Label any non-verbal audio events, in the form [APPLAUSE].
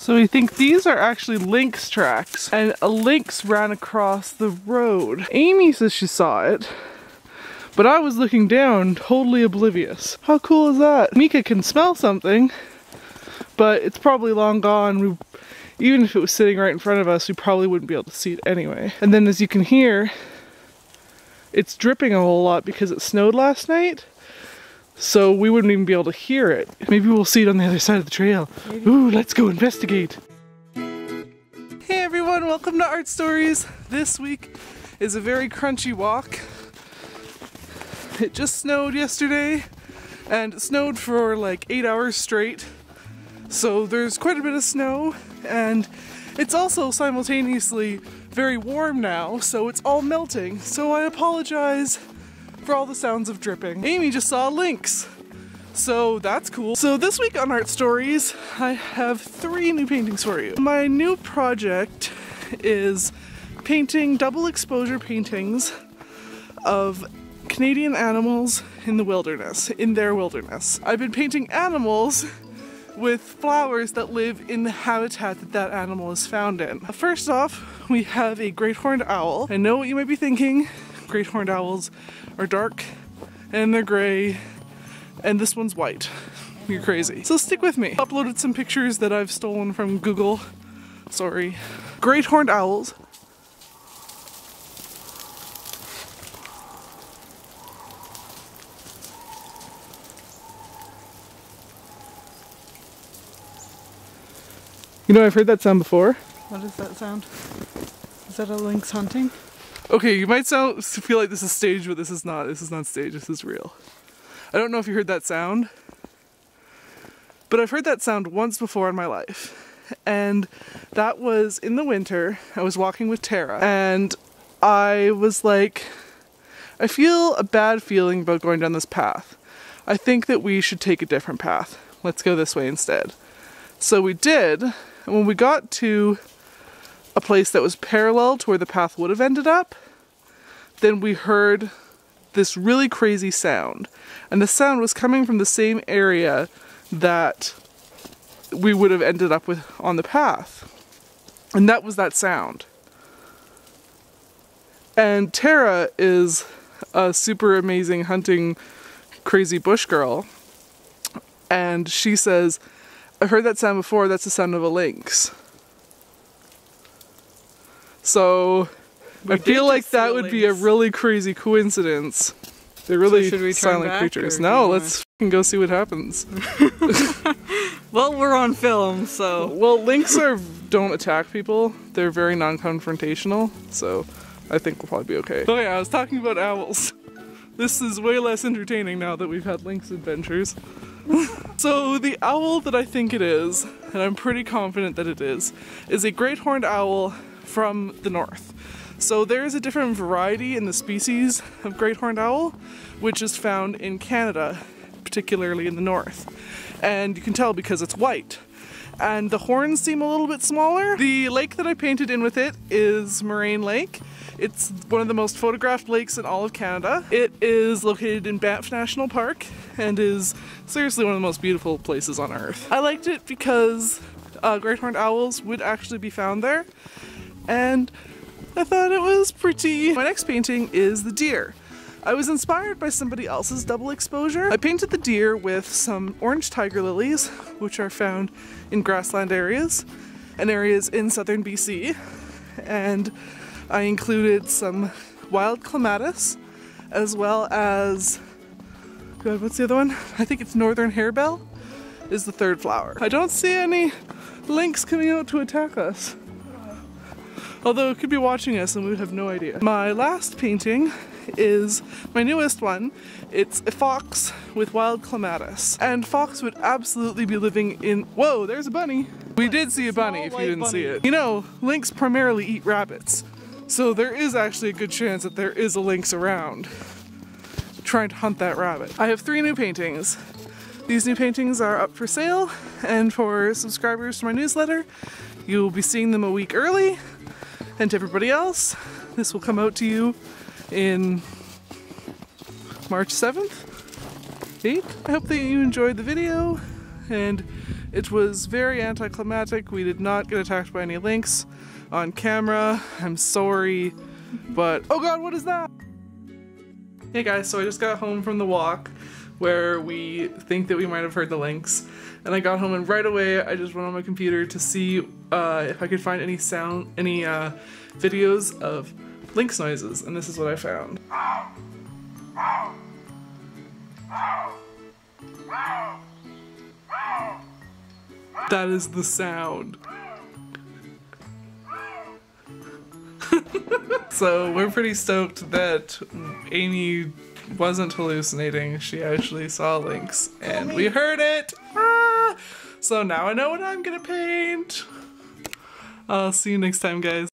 So we think these are actually lynx tracks and a lynx ran across the road. Aimy says she saw it, but I was looking down totally oblivious. How cool is that? Mika can smell something, but it's probably long gone. We, even if it was sitting right in front of us, we probably wouldn't be able to see it anyway. And then as you can hear, it's dripping a whole lot because it snowed last night. So we wouldn't even be able to hear it. Maybe we'll see it on the other side of the trail. Maybe. Ooh, let's go investigate. Hey everyone, welcome to Art Stories. This week is a very crunchy walk. It just snowed yesterday and it snowed for like eight hours straight. So there's quite a bit of snow and it's also simultaneously very warm now, so it's all melting. So I apologize for all the sounds of dripping. Aimy just saw lynx. So that's cool. So this week on Art Stories, I have three new paintings for you. My new project is painting double exposure paintings of Canadian animals in the wilderness, in their wilderness. I've been painting animals with flowers that live in the habitat that that animal is found in. First off, we have a great horned owl. I know what you might be thinking. Great horned owls are dark and they're gray and this one's white. You're crazy. So stick with me. Uploaded some pictures that I've stolen from Google. Sorry. Great horned owls. You know, I've heard that sound before. What is that sound? Is that a lynx hunting? Okay, you might sound [LAUGHS] feel like this is staged, but this is not. This is not staged. This is real. I don't know if you heard that sound, but I've heard that sound once before in my life. And that was in the winter. I was walking with Tara, and I was like, I feel a bad feeling about going down this path. I think that we should take a different path. Let's go this way instead. So we did, and when we got to a place that was parallel to where the path would have ended up, then we heard this really crazy sound. And the sound was coming from the same area that we would have ended up with on the path. And that was that sound. And Tara is a super amazing hunting crazy bush girl. And she says, I heard that sound before, that's the sound of a lynx. So we I feel like that would be a really crazy coincidence. They're really so silent creatures. No, let's go see what happens. [LAUGHS] [LAUGHS] well, we're on film, so. Well, lynx are don't attack people. They're very non-confrontational, so I think we'll probably be okay. Oh yeah, I was talking about owls. [LAUGHS] This is way less entertaining now that we've had lynx adventures. so the owl that I think it is, and I'm pretty confident that it is, is a great horned owl from the north. So there is a different variety in the species of great horned owl, which is found in Canada, particularly in the north. And you can tell because it's white. And the horns seem a little bit smaller. The lake that I painted in with it is Moraine Lake. It's one of the most photographed lakes in all of Canada. It is located in Banff National Park and is seriously one of the most beautiful places on earth. I liked it because uh, great horned owls would actually be found there and I thought it was pretty. My next painting is the deer. I was inspired by somebody else's double exposure. I painted the deer with some orange tiger lilies, which are found in grassland areas and areas in southern BC. And I included some wild clematis as well as, God, what's the other one? I think it's northern harebell is the third flower. I don't see any lynx coming out to attack us. Although it could be watching us and we would have no idea. My last painting is my newest one. It's a fox with wild clematis. And fox would absolutely be living in, whoa, there's a bunny. We did see a bunny if you didn't see it. You know, lynx primarily eat rabbits. So there is actually a good chance that there is a lynx around trying to hunt that rabbit. I have three new paintings. These new paintings are up for sale and for subscribers to my newsletter, you will be seeing them a week early and to everybody else, this will come out to you in March 7th, 8th. I hope that you enjoyed the video and It was very anticlimactic. We did not get attacked by any lynx on camera. I'm sorry, but oh god, what is that? Hey guys, so I just got home from the walk where we think that we might have heard the lynx. And I got home and right away I just went on my computer to see uh, if I could find any sound, any uh, videos of lynx noises, and this is what I found. That is the sound. [LAUGHS] so we're pretty stoked that Aimy wasn't hallucinating. She actually saw lynx and we heard it. Ah! So now I know what I'm gonna paint. I'll see you next time, guys.